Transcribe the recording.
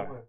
embora.